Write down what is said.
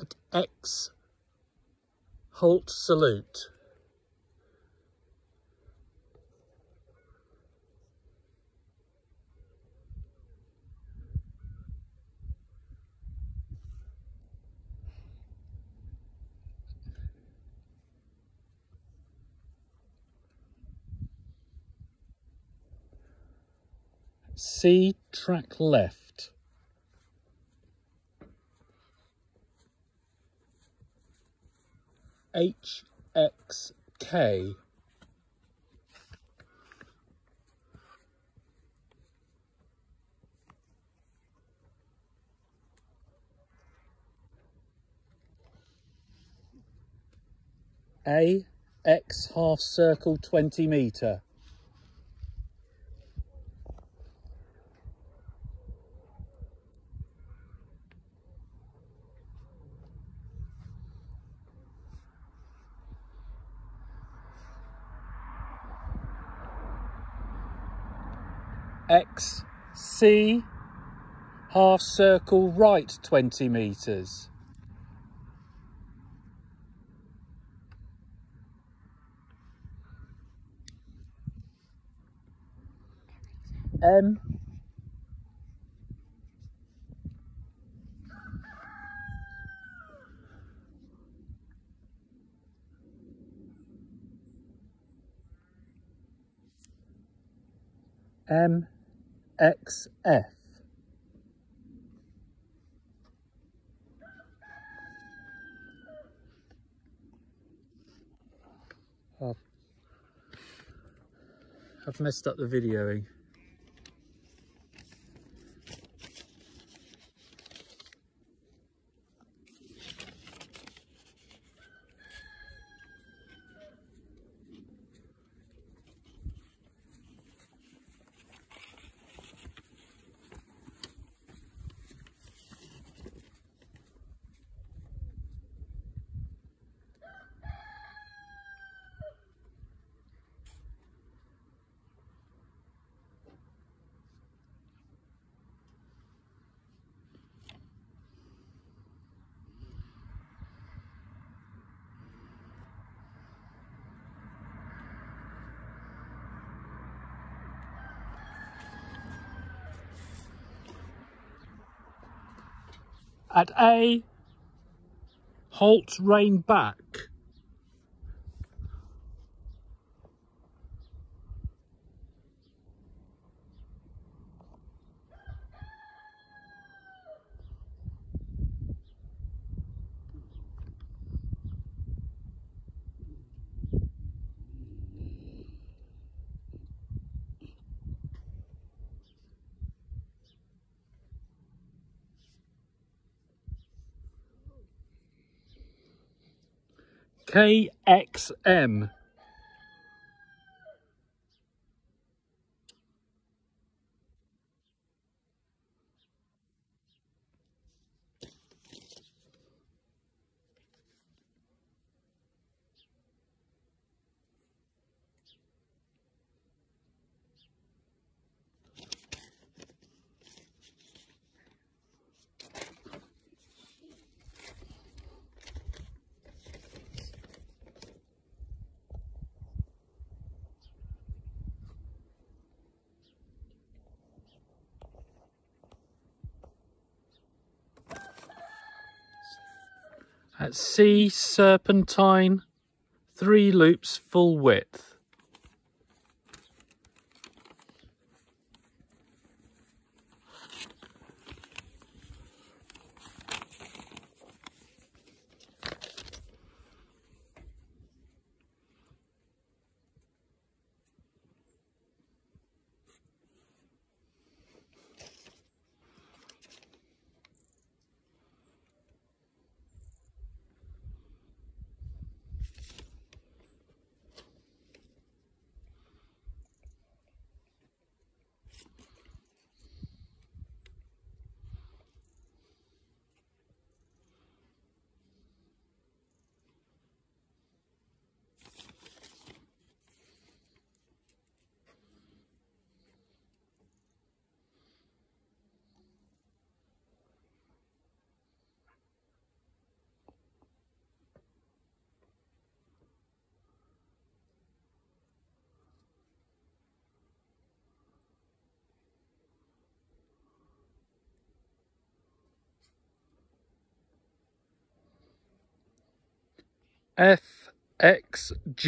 at X Halt Salute. C track left. HXK. A X half circle 20 meter. X C half circle right 20 meters. M M X F oh. I've messed up the videoing. At A, halt rein back. KXM. At C Serpentine, three loops full width. FXG